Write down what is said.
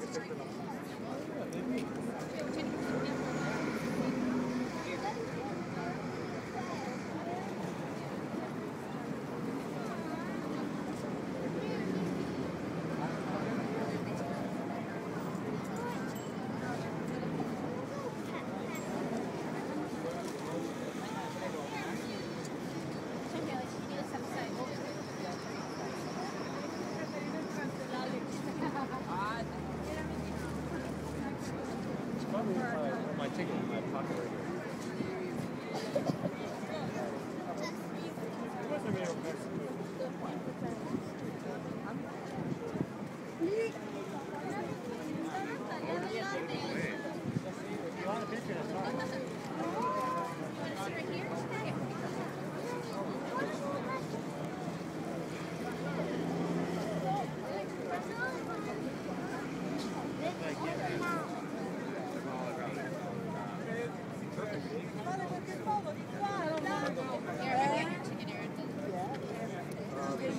Thank you. My ticket in my pocket right here.